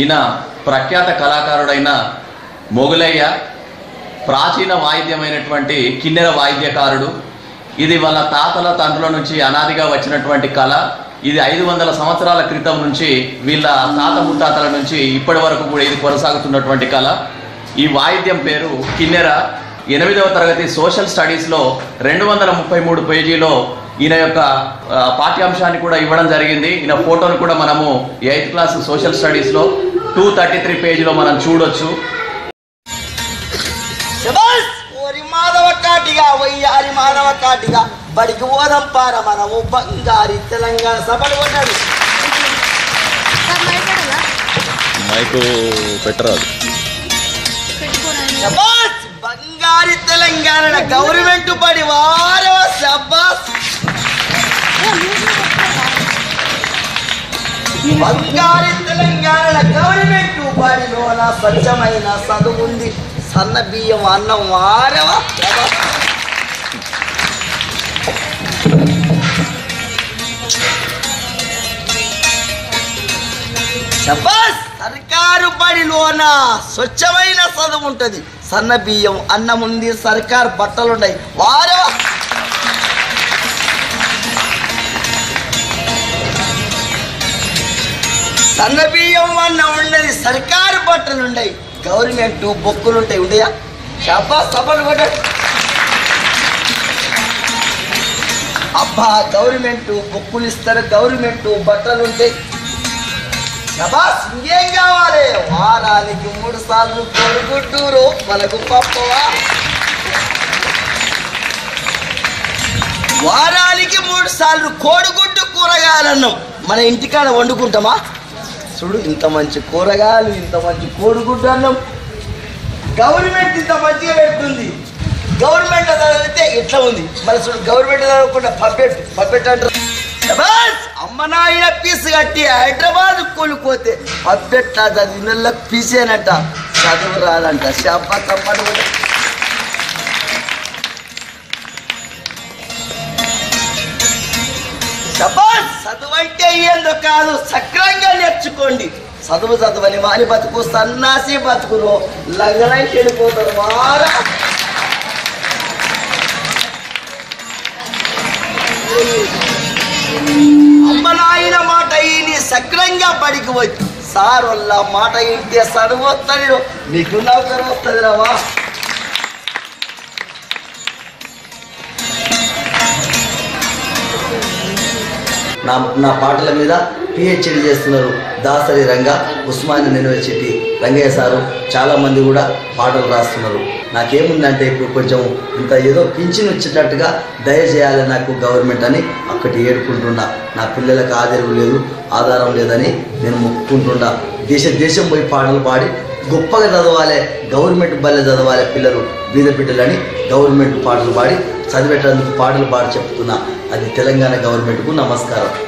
ఈయన ప్రఖ్యాత కళాకారుడైన మొగులయ్య ప్రాచీన వాయిద్యమైనటువంటి కిన్నెర వాయిద్యకారుడు. ఇది వాళ్ళ తాతల తండ్రుల నుంచి అనాదిగా వచ్చినటువంటి కళ. ఇది ఐదు వందల సంవత్సరాల క్రితం నుంచి వీళ్ళ తాత ముత్తాతల నుంచి ఇప్పటి వరకు కూడా ఇది కొనసాగుతున్నటువంటి కళ. ఈ వాయిద్యం పేరు కిన్నెర. ఎనిమిదవ తరగతి సోషల్ స్టడీస్లో రెండు వందల ముప్పై మూడు పేజీలో ఈయన యొక్క పాఠ్యాంశాన్ని కూడా ఇవ్వడం జరిగింది. ఈయన ఫోటోను కూడా మనము ఎయిత్ క్లాస్ సోషల్ స్టడీస్లో టూ థర్టీ త్రీ పేజీలో మనం చూడొచ్చు. కాటిగా వయ్యారి మాధవ కాటిగా బడికి ఓదం పార మనము బంగారి తెలంగాణ సభలు మైకు పెట్టరాదు! బంగారి తెలంగాణ గవర్నమెంట్ బడి వారవ శబాస్ బంగారి తెలంగాణ గవర్నమెంట్ బడిలోన స్వచ్ఛమైన చదువు ఉంది. సన్న బియ్యం అన్నం వారవ శబాస్! సర్కారు బడిలోన స్వచ్ఛమైన చదువు ఉంటుంది. సన్న బియ్యం అన్నం ఉంది. సర్కారు బట్టలున్నాయి. వారవా వారవ సన్న బియ్యం ఉండేది సర్కారు బట్టలు ఉండేవి. గవర్నమెంట్ బొక్కులు ఉంటాయి ఉండయా? శబ్బా సభలు కూడా అబ్బా గవర్నమెంట్ బొక్కులు ఇస్తారు గవర్నమెంట్ బట్టలు ఉంటాయి. ఏం ఇంకేం కావాలి? వారానికి మూడు సార్లు కొడుకుంటూరు మనకు పప్పవా? వారానికి మూడు సార్లు కోడిగుడ్డు కూరగాయలన్నాం. మన ఇంటికాడ వండుకుంటామా? చూడు ఇంత మంచి కూరగాయలు ఇంత మంచి కోడిగుడ్డు అన్నం గవర్నమెంట్ ఇంత మంచిగా పెడుతుంది. గవర్నమెంట్ చదివితే ఇట్లా ఉంది? మరి చూడు గవర్నమెంట్ చదవకుండా పప్పెట్ పప్పెట్ అంటారు. అమ్మ నాయన పీస్ కట్టి హైదరాబాద్ కూలిపోతే పప్పెట్లా చదివిన పీసేనట. చదువు రాదంట. శాప తప్పని చదువు అంటే ఏందో కాదు సక్రంగా నేర్చుకోండి. చదువు చదువని మాని బతుకు సన్నాసి బతుకును లంగనై చెడిపోతారు వారా. అమ్మ నాయన మాట ఈ సక్రంగా పడికి వచ్చి సార్ వల్ల మాట ఇంటే చదువు వస్తుంది నీకు నౌకరు వస్తుంది రావా నా నా పాటల మీద పిహెచ్డి చేస్తున్నారు దాసరి రంగ ఉస్మాని యూనివర్సిటీ రంగయ్య సారు చాలామంది కూడా పాటలు రాస్తున్నారు. నాకేముందంటే ఇప్పుడు కొంచెం ఇంత ఏదో పింఛన్ వచ్చేటట్టుగా దయచేయాలి నాకు గవర్నమెంట్ అని అక్కటి ఏడుకుంటున్నా. నా పిల్లలకు ఆధారం లేదు ఆధారం లేదని నేను మొక్కుకుంటున్నా దేశ దేశం పోయి పాటలు పాడి గొప్పగా చదవాలి గవర్నమెంట్ బల్లె చదవాలి పిల్లలు బీద బిడ్డలని గవర్నమెంట్ పాటలు పాడి చదివేటందుకు పాటలు పాడి చెప్తున్నా అది తెలంగాణ గవర్నమెంట్కు నమస్కారం.